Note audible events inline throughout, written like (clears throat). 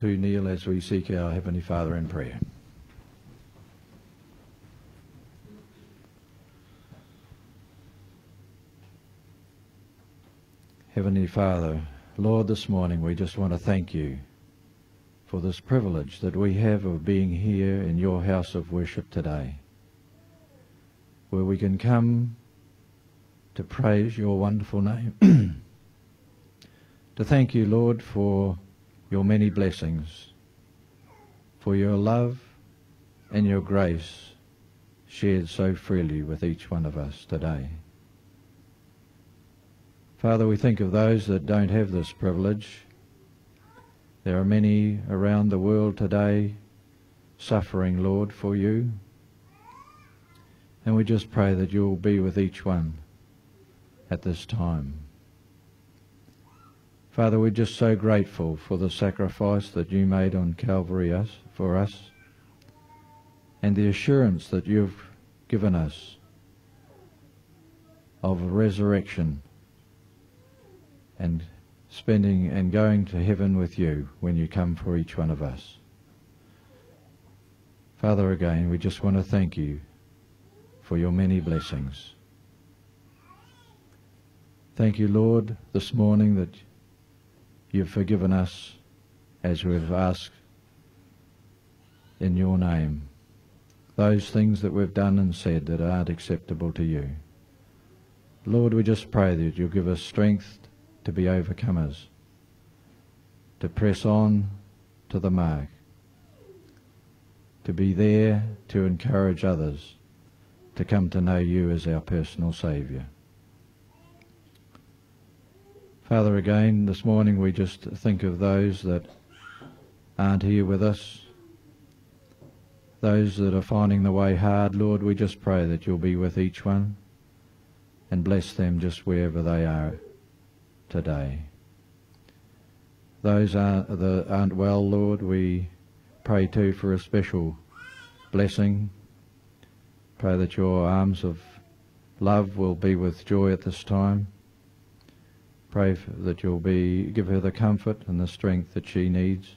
to kneel as we seek our Heavenly Father in prayer. Heavenly Father, Lord, this morning we just want to thank you for this privilege that we have of being here in your house of worship today, where we can come to praise your wonderful name. (clears throat) to thank you, Lord, for your many blessings, for your love and your grace shared so freely with each one of us today. Father, we think of those that don't have this privilege. There are many around the world today suffering, Lord, for you. And we just pray that you'll be with each one at this time. Father, we're just so grateful for the sacrifice that you made on Calvary us, for us and the assurance that you've given us of resurrection and spending and going to heaven with you when you come for each one of us. Father, again, we just want to thank you for your many blessings. Thank you, Lord, this morning that you've forgiven us as we've asked in your name those things that we've done and said that aren't acceptable to you. Lord, we just pray that you'll give us strength to be overcomers, to press on to the mark, to be there to encourage others to come to know you as our personal Saviour. Father, again, this morning we just think of those that aren't here with us, those that are finding the way hard, Lord, we just pray that you'll be with each one and bless them just wherever they are today. Those aren't, that aren't well, Lord, we pray too for a special blessing. Pray that your arms of love will be with joy at this time. Pray that you'll be give her the comfort and the strength that she needs,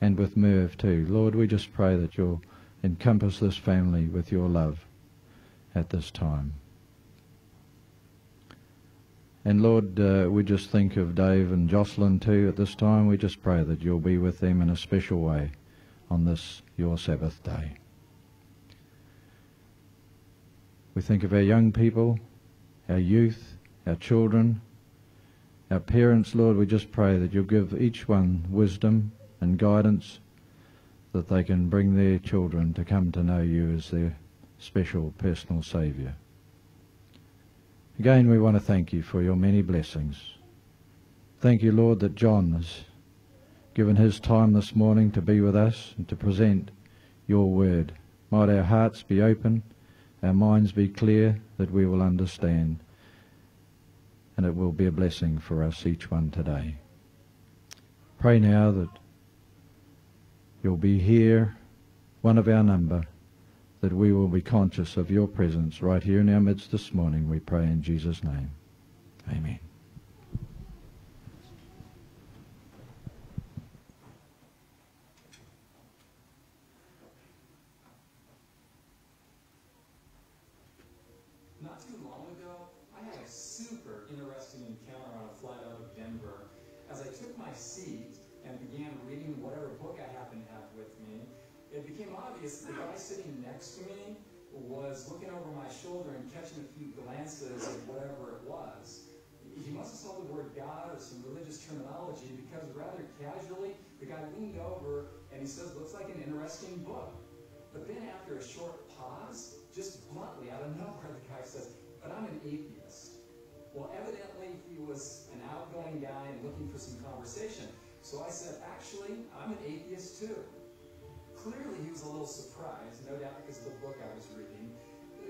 and with Merv too. Lord, we just pray that you'll encompass this family with your love at this time. And Lord, uh, we just think of Dave and Jocelyn too at this time. We just pray that you'll be with them in a special way on this, your Sabbath day. We think of our young people, our youth, our children, our parents, Lord. We just pray that you'll give each one wisdom and guidance that they can bring their children to come to know you as their special personal Saviour. Again, we want to thank you for your many blessings. Thank you, Lord, that John has given his time this morning to be with us and to present your word. Might our hearts be open, our minds be clear, that we will understand, and it will be a blessing for us, each one today. Pray now that you'll be here, one of our number, that we will be conscious of your presence right here in our midst this morning. We pray in Jesus' name. Amen. Not too long ago, I had a super interesting encounter on a flight out of Denver. As I took my seat and began reading whatever book I happened to have with me, it became obvious the guy sitting next to me was looking over my shoulder and catching a few glances of whatever it was. He must have saw the word God or some religious terminology because rather casually, the guy leaned over and he says, looks like an interesting book. But then after a short pause, just bluntly out of nowhere, the guy says, but I'm an atheist. Well, evidently he was an outgoing guy and looking for some conversation. So I said, actually, I'm an atheist too. Clearly he was a little surprised, no doubt because of the book I was reading.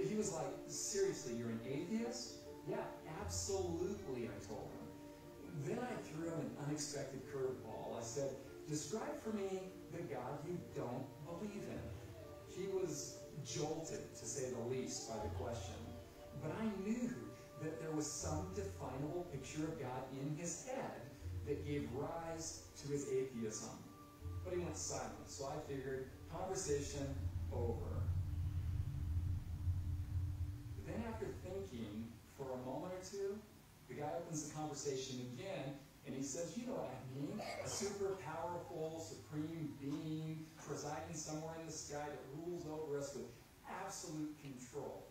He was like, seriously, you're an atheist? Yeah, absolutely, I told him. Then I threw him an unexpected curveball. I said, describe for me the God you don't believe in. He was jolted, to say the least, by the question. But I knew that there was some definable picture of God in his head that gave rise to his atheism. But he went silent. So I figured, conversation over. But then after thinking for a moment or two, the guy opens the conversation again and he says, You know what I mean? A super powerful, supreme being presiding somewhere in the sky that rules over us with absolute control.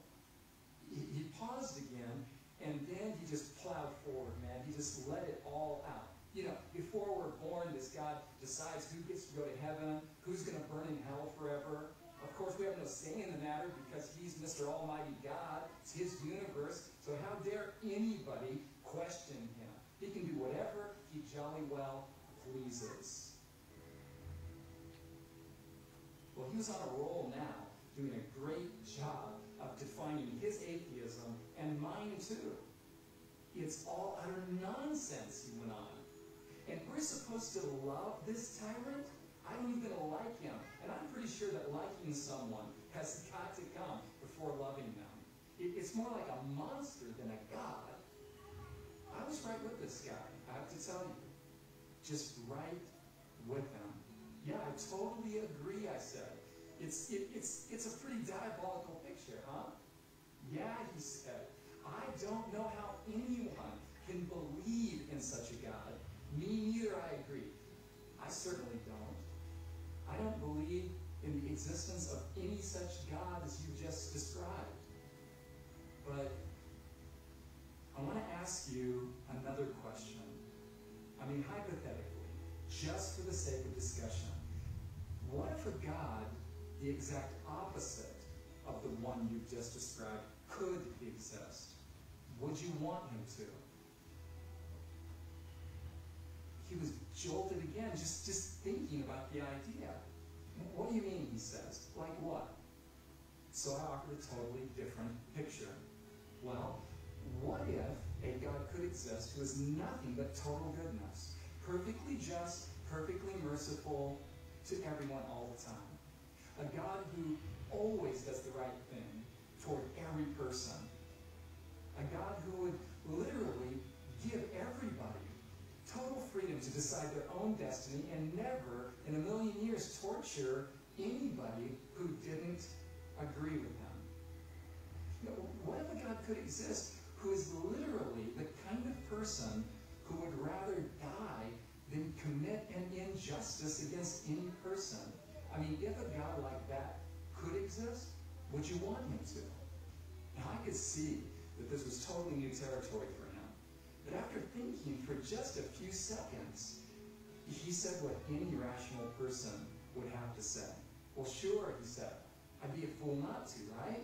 He, he paused again and then he just plowed forward, man. He just let it all out. You know, before we're born, this God decides who gets to go to heaven, who's going to burn in hell forever. Of course, we have no say in the matter because he's Mr. Almighty God. It's his universe. So how dare anybody question him? He can do whatever he jolly well pleases. Well, he was on a roll now, doing a great job of defining his atheism and mine too. It's all utter nonsense, he went on. And we're supposed to love this tyrant? I don't even like him. And I'm pretty sure that liking someone has got to come before loving them. It's more like a monster than a god. I was right with this guy, I have to tell you. Just right with him. Yeah, I totally agree, I said. It's, it, it's, it's a pretty diabolical picture, huh? Yeah, he said. Don't know how anyone can believe in such a God me neither, I agree. I certainly don't. I don't believe in the existence of any such God as you just described. But I want to ask you another question. I mean, hypothetically, just for the sake of discussion, what if a God, the exact opposite of the one you've just described, could exist? Would you want him to? he was jolted again just, just thinking about the idea. What do you mean, he says? Like what? So I offered a totally different picture. Well, what if a God could exist who is nothing but total goodness, perfectly just, perfectly merciful to everyone all the time? A God who always does the right thing toward every person. A God who would literally give everybody total freedom to decide their own destiny and never in a million years torture anybody who didn't agree with them. You know, what if a God could exist who is literally the kind of person who would rather die than commit an injustice against any person? I mean, if a God like that could exist, would you want him to? Now, I could see that this was totally new territory for him. But after thinking for just a few seconds, he said what any rational person would have to say. Well, sure, he said. I'd be a fool not to, right?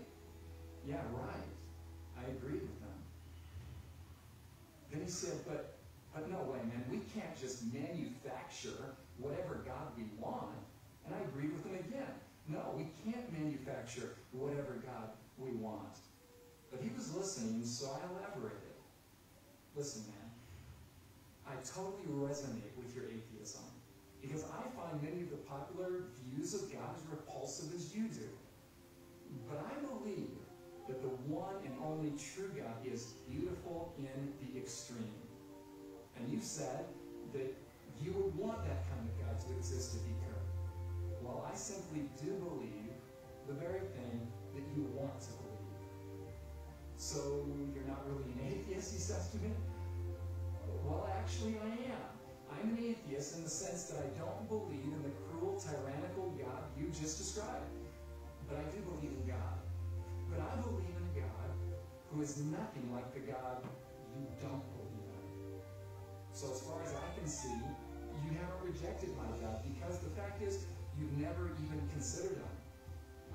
Yeah, right. I agree with them. Then he said, but, but no way, man. We can't just manufacture whatever God we want. And I agreed with him again. No, we can't manufacture whatever God we want. He was listening, so I elaborated. Listen, man, I totally resonate with your atheism because I find many of the popular views of God as repulsive as you do. But I believe that the one and only true God is beautiful in the extreme. And you said that you would want that kind of God to exist if he could. Well, I simply do believe the very thing that you want to believe. So you're not really an atheist, he says to me? Well, actually, I am. I'm an atheist in the sense that I don't believe in the cruel, tyrannical God you just described. But I do believe in God. But I believe in a God who is nothing like the God you don't believe in. So as far as I can see, you haven't rejected my God because the fact is, you've never even considered him.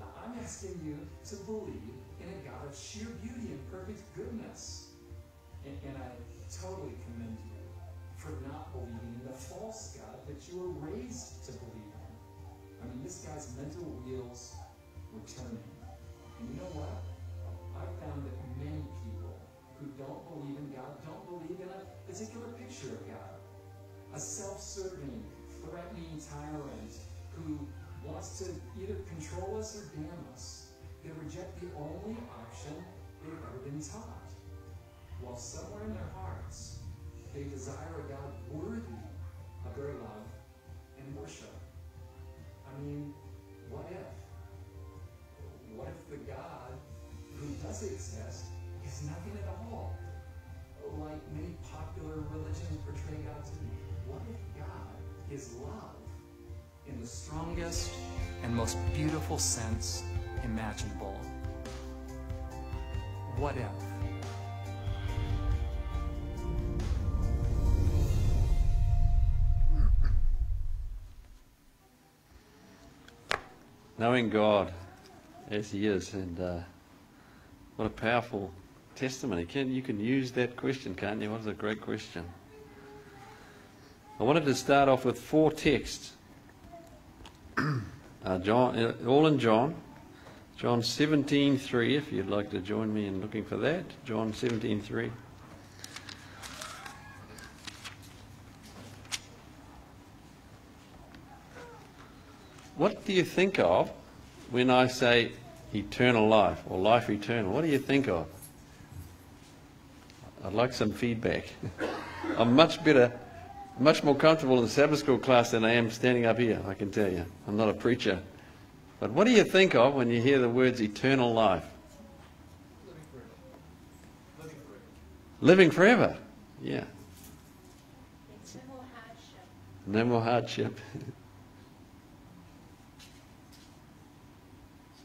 I'm asking you to believe in a God of sheer beauty and perfect goodness. And, and I totally commend you for not believing in the false God that you were raised to believe most beautiful sense imaginable? What if? knowing God as He is, and uh, what a powerful testimony. Can you can use that question, can't you? What a great question. I wanted to start off with four texts. (clears throat) uh, John, uh, all in John, John 17:3. If you'd like to join me in looking for that, John 17:3. What do you think of when I say eternal life or life eternal? What do you think of? I'd like some feedback. (laughs) I'm much better, much more comfortable in the Sabbath school class than I am standing up here, I can tell you. I'm not a preacher. But what do you think of when you hear the words eternal life? Living forever. Living forever. Yeah. No more hardship. No more hardship.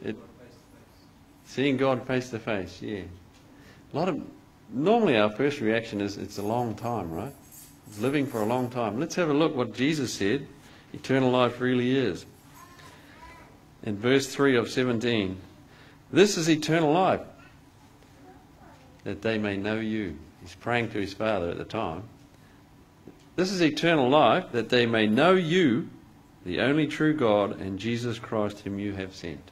it, seeing God face to face, yeah. A lot of normally our first reaction is it's a long time, right? Living for a long time. Let's have a look what Jesus said eternal life really is. In verse 3 of 17, this is eternal life, that they may know you. He's praying to his Father at the time. This is eternal life, that they may know you, the only true God, and Jesus Christ, whom you have sent.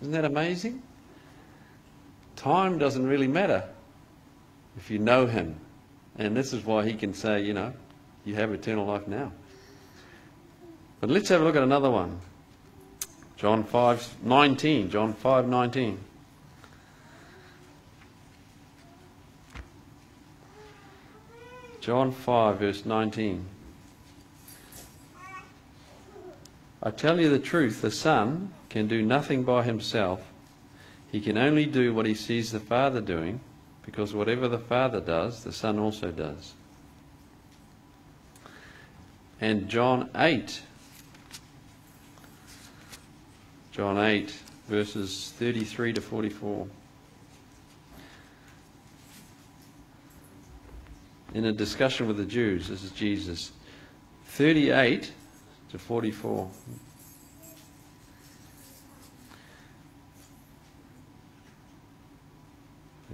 Isn't that amazing? Time doesn't really matter if you know Him. And this is why He can say, you know, you have eternal life now. But let's have a look at another one. John 5 19. John 5 19. John 5, verse 19. I tell you the truth, the Son can do nothing by himself. He can only do what he sees the Father doing, because whatever the Father does, the Son also does. And John 8, John 8, verses 33 to 44. In a discussion with the Jews, this is Jesus. 38 to 44.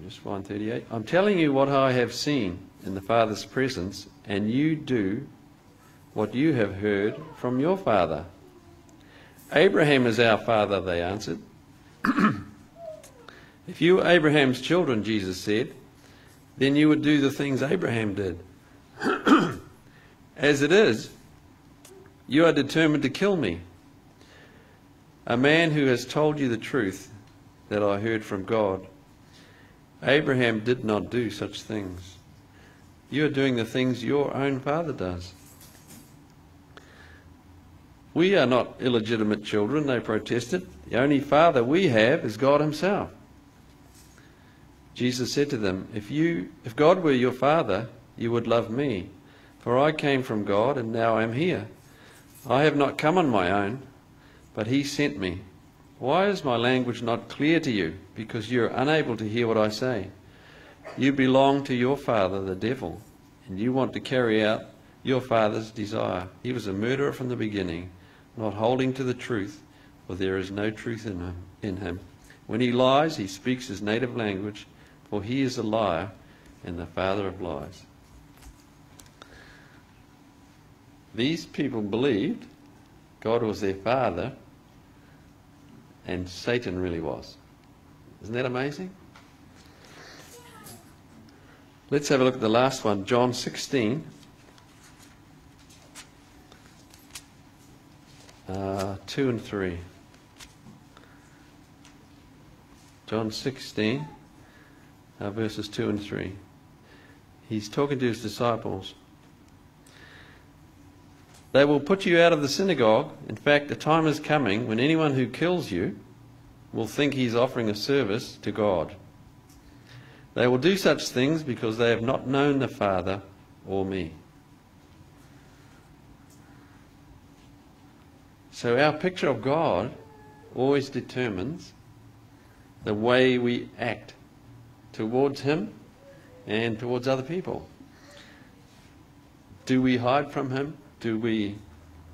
Just 138. I'm telling you what I have seen in the Father's presence, and you do what you have heard from your father. Abraham is our father, they answered. (clears throat) if you were Abraham's children, Jesus said, then you would do the things Abraham did. (clears throat) As it is, you are determined to kill me, a man who has told you the truth that I heard from God. Abraham did not do such things. You are doing the things your own father does. We are not illegitimate children, they protested. The only father we have is God Himself. Jesus said to them, If you if God were your father, you would love me, for I came from God and now I am here. I have not come on my own, but he sent me. Why is my language not clear to you? Because you are unable to hear what I say. You belong to your father, the devil, and you want to carry out your father's desire. He was a murderer from the beginning, not holding to the truth, for there is no truth in him. In him. When he lies, he speaks his native language, for he is a liar and the father of lies. These people believed God was their father and Satan really was. Isn't that amazing? Let's have a look at the last one, John 16. Uh, 2 and 3. John 16, uh, verses 2 and 3. He's talking to his disciples. They will put you out of the synagogue. In fact, the time is coming when anyone who kills you will think he's offering a service to God. They will do such things because they have not known the Father or me. So our picture of God always determines the way we act towards Him and towards other people. Do we hide from Him? Do we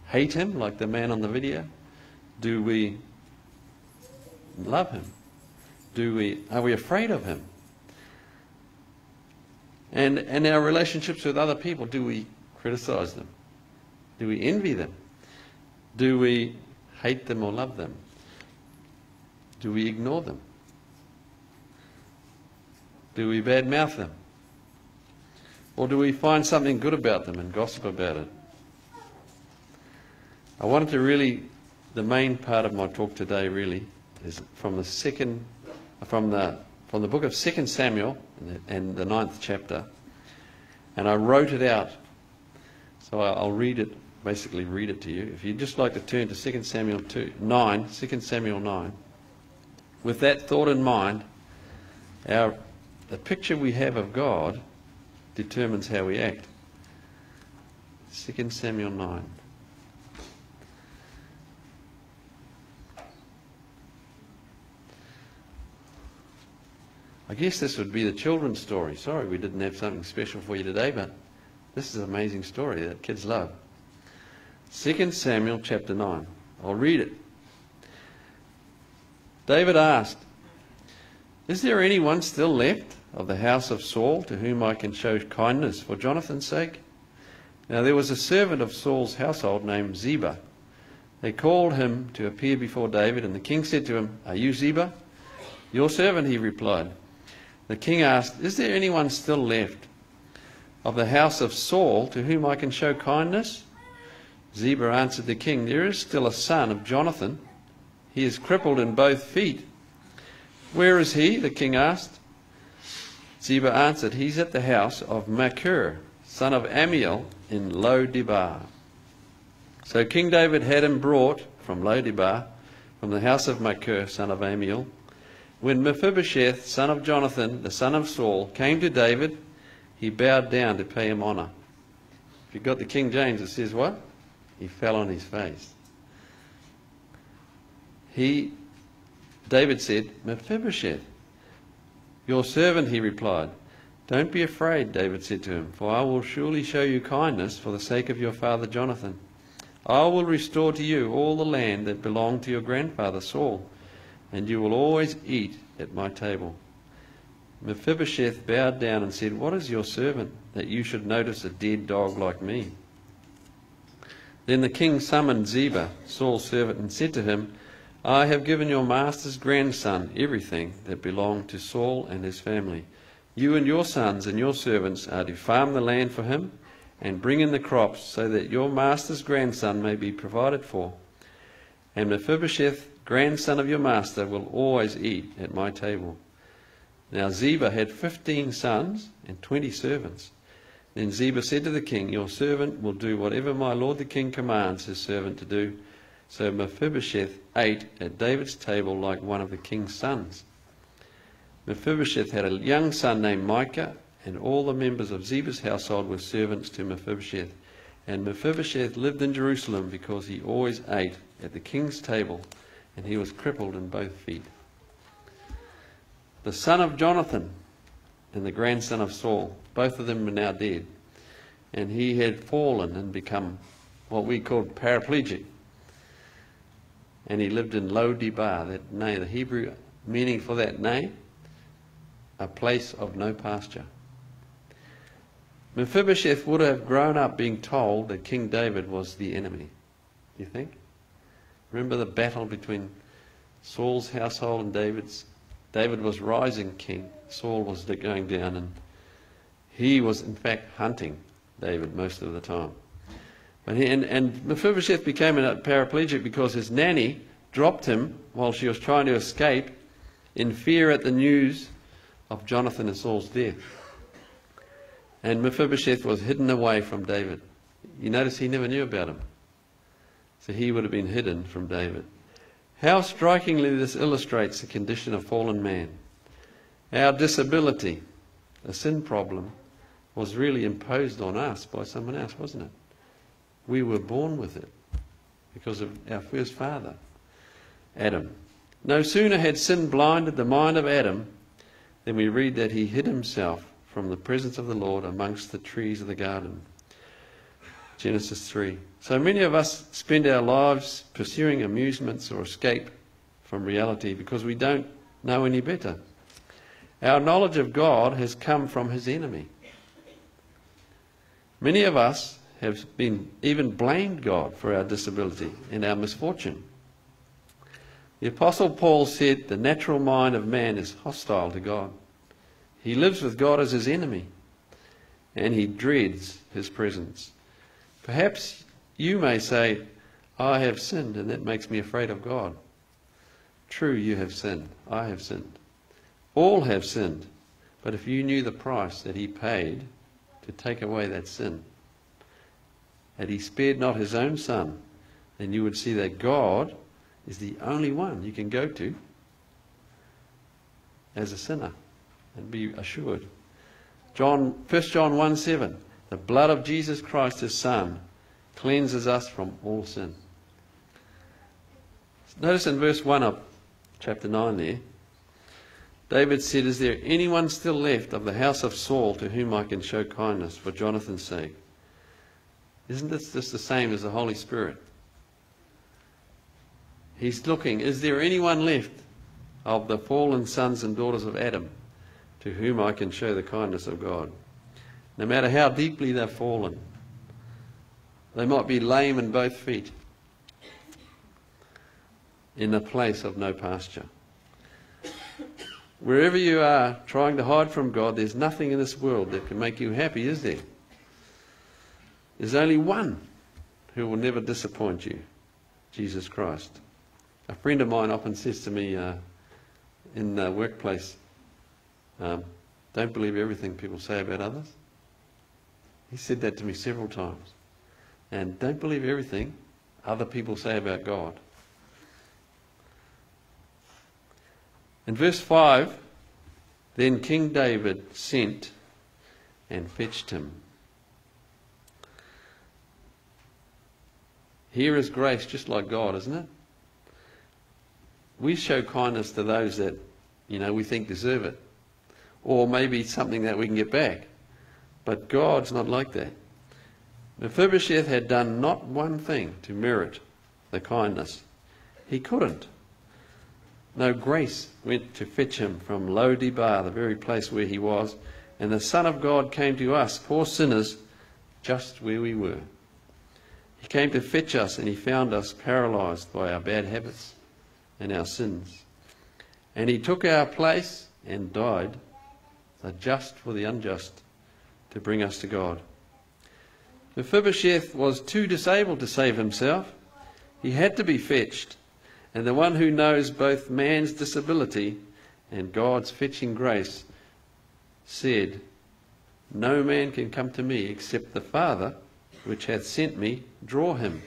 hate Him like the man on the video? Do we love Him? Do we, are we afraid of Him? And, and our relationships with other people, do we criticize them? Do we envy them? Do we hate them or love them? Do we ignore them? Do we badmouth them? Or do we find something good about them and gossip about it? I wanted to really, the main part of my talk today really is from the second, from the, from the book of Second Samuel and the ninth chapter. And I wrote it out. So I'll read it, basically read it to you. If you'd just like to turn to 2 Samuel 2, 9, 2 Samuel 9. With that thought in mind, our, the picture we have of God determines how we act. 2 Samuel 9. I guess this would be the children's story. Sorry we didn't have something special for you today, but this is an amazing story that kids love. 2 Samuel chapter 9. I'll read it. David asked, Is there anyone still left of the house of Saul to whom I can show kindness for Jonathan's sake? Now there was a servant of Saul's household named Ziba. They called him to appear before David, and the king said to him, Are you Ziba? Your servant, he replied. The king asked, Is there anyone still left of the house of Saul to whom I can show kindness? Ziba answered the king, There is still a son of Jonathan. He is crippled in both feet. Where is he? the king asked. Ziba answered, He's at the house of Machir, son of Ammiel, in Lo-debar. So King David had him brought from Lo-debar, from the house of Machir, son of Ammiel. When Mephibosheth, son of Jonathan, the son of Saul, came to David, he bowed down to pay him honour. If you've got the King James, it says what? He fell on his face. He, David said, Mephibosheth, your servant, he replied. Don't be afraid, David said to him, for I will surely show you kindness for the sake of your father Jonathan. I will restore to you all the land that belonged to your grandfather Saul and you will always eat at my table. Mephibosheth bowed down and said, What is your servant that you should notice a dead dog like me? Then the king summoned Ziba, Saul's servant, and said to him, I have given your master's grandson everything that belonged to Saul and his family. You and your sons and your servants are to farm the land for him and bring in the crops so that your master's grandson may be provided for. And Mephibosheth grandson of your master, will always eat at my table. Now Ziba had fifteen sons and twenty servants. Then Ziba said to the king, Your servant will do whatever my lord the king commands his servant to do. So Mephibosheth ate at David's table like one of the king's sons. Mephibosheth had a young son named Micah, and all the members of Ziba's household were servants to Mephibosheth. And Mephibosheth lived in Jerusalem because he always ate at the king's table and he was crippled in both feet. The son of Jonathan and the grandson of Saul, both of them are now dead. And he had fallen and become what we call paraplegic. And he lived in Lo-debar, that name, the Hebrew meaning for that name, a place of no pasture. Mephibosheth would have grown up being told that King David was the enemy. Do you think? Remember the battle between Saul's household and David's? David was rising king. Saul was going down, and he was, in fact, hunting David most of the time. But he, and, and Mephibosheth became a paraplegic because his nanny dropped him while she was trying to escape in fear at the news of Jonathan and Saul's death. And Mephibosheth was hidden away from David. You notice he never knew about him. So he would have been hidden from David. How strikingly this illustrates the condition of fallen man. Our disability, a sin problem, was really imposed on us by someone else, wasn't it? We were born with it because of our first father, Adam. No sooner had sin blinded the mind of Adam than we read that he hid himself from the presence of the Lord amongst the trees of the garden. Genesis 3. So many of us spend our lives pursuing amusements or escape from reality because we don't know any better. Our knowledge of God has come from his enemy. Many of us have been even blamed God for our disability and our misfortune. The Apostle Paul said the natural mind of man is hostile to God. He lives with God as his enemy, and he dreads his presence. Perhaps you may say, I have sinned, and that makes me afraid of God. True, you have sinned. I have sinned. All have sinned. But if you knew the price that he paid to take away that sin, that he spared not his own son, then you would see that God is the only one you can go to as a sinner and be assured. John, 1 John 1 7. The blood of Jesus Christ, his Son, cleanses us from all sin. Notice in verse 1 of chapter 9 there, David said, Is there anyone still left of the house of Saul to whom I can show kindness for Jonathan's sake? Isn't this just the same as the Holy Spirit? He's looking, is there anyone left of the fallen sons and daughters of Adam to whom I can show the kindness of God? No matter how deeply they've fallen, they might be lame in both feet in a place of no pasture. Wherever you are trying to hide from God, there's nothing in this world that can make you happy, is there? There's only one who will never disappoint you Jesus Christ. A friend of mine often says to me uh, in the workplace, um, don't believe everything people say about others. He said that to me several times. And don't believe everything other people say about God. In verse 5, then King David sent and fetched him. Here is grace just like God, isn't it? we show kindness to those that, you know, we think deserve it. Or maybe something that we can get back. But God's not like that. Mephibosheth had done not one thing to merit the kindness. He couldn't. No grace went to fetch him from Lo-debar, the very place where he was, and the Son of God came to us, poor sinners, just where we were. He came to fetch us, and he found us paralyzed by our bad habits and our sins. And he took our place and died, the just for the unjust, to bring us to God. Mephibosheth was too disabled to save himself. He had to be fetched. And the one who knows both man's disability and God's fetching grace said, No man can come to me except the Father, which hath sent me, draw him,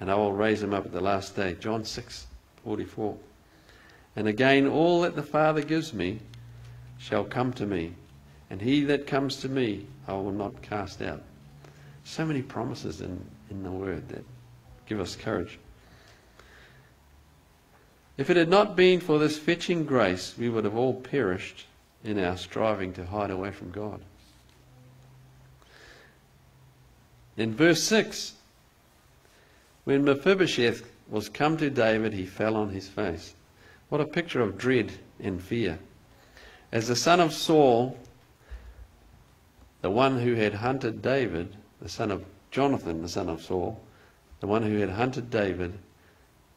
and I will raise him up at the last day. John 6. 44. And again, all that the Father gives me shall come to me, and he that comes to me I will not cast out. So many promises in, in the Word that give us courage. If it had not been for this fetching grace, we would have all perished in our striving to hide away from God. In verse 6, when Mephibosheth was come to David, he fell on his face. What a picture of dread and fear. As the son of Saul, the one who had hunted David, the son of Jonathan, the son of Saul, the one who had hunted David,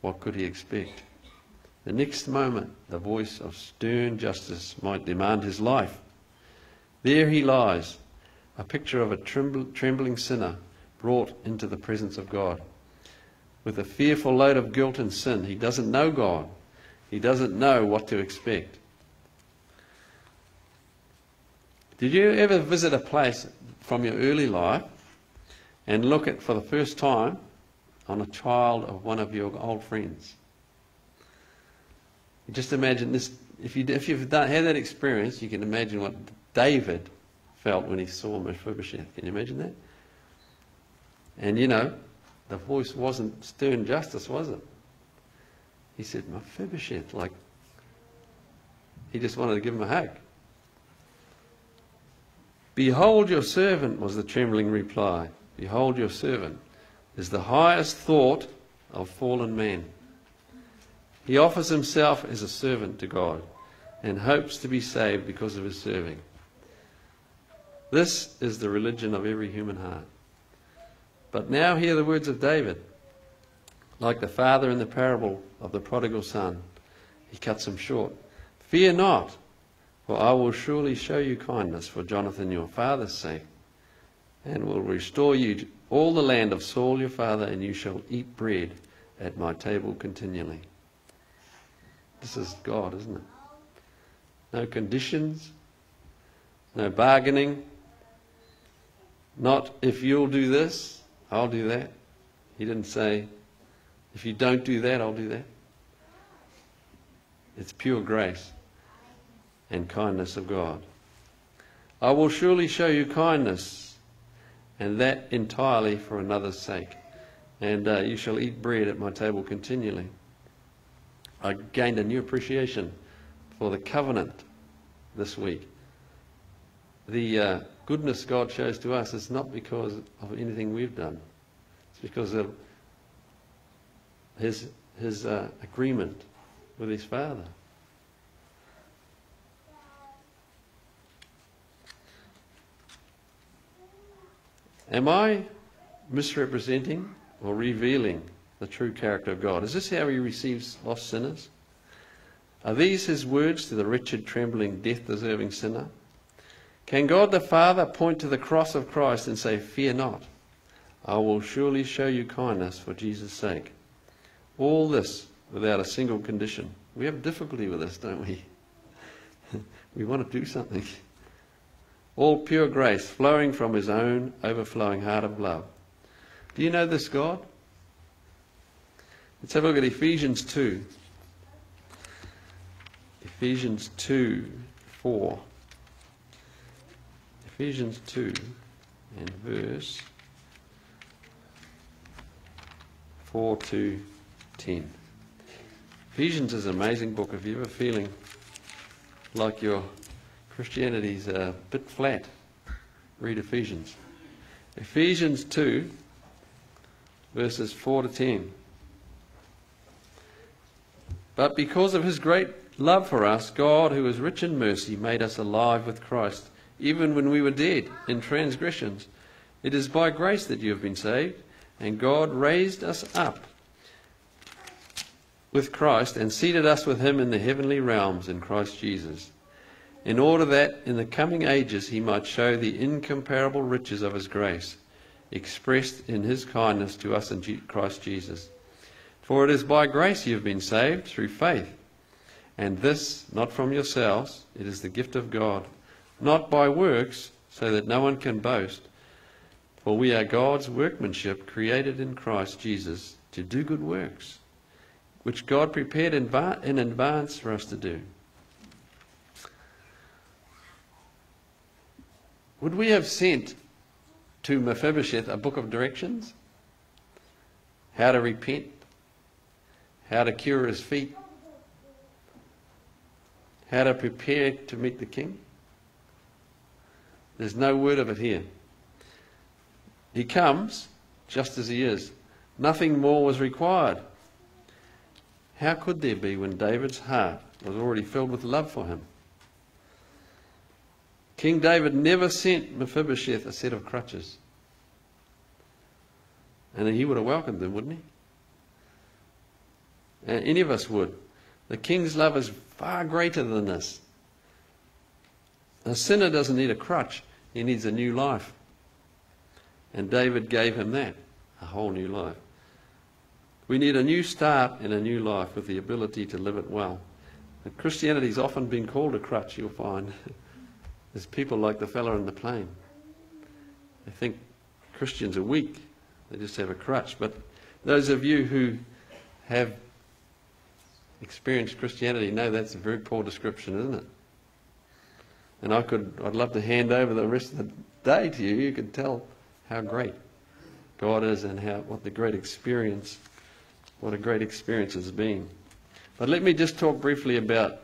what could he expect? The next moment, the voice of stern justice might demand his life. There he lies, a picture of a trembling sinner brought into the presence of God with a fearful load of guilt and sin. He doesn't know God. He doesn't know what to expect. Did you ever visit a place from your early life and look at for the first time on a child of one of your old friends? Just imagine this. If, you, if you've done, had that experience, you can imagine what David felt when he saw Mephibosheth. Can you imagine that? And you know, the voice wasn't stern justice, was it? He said, Mephibosheth, like, he just wanted to give him a hug. Behold your servant, was the trembling reply. Behold your servant is the highest thought of fallen man. He offers himself as a servant to God and hopes to be saved because of his serving. This is the religion of every human heart. But now hear the words of David. Like the father in the parable of the prodigal son, he cuts him short. Fear not, for I will surely show you kindness for Jonathan your father's sake, and will restore you all the land of Saul your father, and you shall eat bread at my table continually. This is God, isn't it? No conditions, no bargaining, not if you'll do this, I'll do that. He didn't say, if you don't do that, I'll do that. It's pure grace and kindness of God. I will surely show you kindness, and that entirely for another's sake. And uh, you shall eat bread at my table continually. I gained a new appreciation for the covenant this week. The uh, goodness God shows to us is not because of anything we've done. It's because of his, his uh, agreement with his Father. Am I misrepresenting or revealing the true character of God? Is this how he receives lost sinners? Are these his words to the wretched, trembling, death deserving sinner? Can God the Father point to the cross of Christ and say, Fear not, I will surely show you kindness for Jesus' sake? All this without a single condition. We have difficulty with this, don't we? (laughs) we want to do something all pure grace flowing from his own overflowing heart of love. Do you know this God? Let's have a look at Ephesians 2. Ephesians 2 4. Ephesians 2 and verse 4 to 10. Ephesians is an amazing book. If you're ever feeling like you're Christianity's a bit flat. Read Ephesians. Ephesians 2, verses 4 to 10. But because of his great love for us, God, who is rich in mercy, made us alive with Christ, even when we were dead in transgressions. It is by grace that you have been saved, and God raised us up with Christ and seated us with him in the heavenly realms in Christ Jesus in order that in the coming ages he might show the incomparable riches of his grace, expressed in his kindness to us in Christ Jesus. For it is by grace you have been saved through faith. And this not from yourselves, it is the gift of God, not by works, so that no one can boast. For we are God's workmanship, created in Christ Jesus to do good works, which God prepared in advance for us to do. Would we have sent to Mephibosheth a book of directions? How to repent? How to cure his feet? How to prepare to meet the king? There's no word of it here. He comes just as he is. Nothing more was required. How could there be when David's heart was already filled with love for him? King David never sent Mephibosheth a set of crutches. And he would have welcomed them, wouldn't he? And any of us would. The king's love is far greater than this. A sinner doesn't need a crutch, he needs a new life. And David gave him that a whole new life. We need a new start and a new life with the ability to live it well. And Christianity's often been called a crutch, you'll find. (laughs) There's people like the fella in the plane. They think Christians are weak. They just have a crutch. But those of you who have experienced Christianity know that's a very poor description, isn't it? And I could, I'd love to hand over the rest of the day to you. You could tell how great God is and how what the great experience, what a great experience has been. But let me just talk briefly about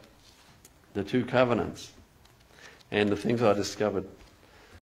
the two covenants and the things I discovered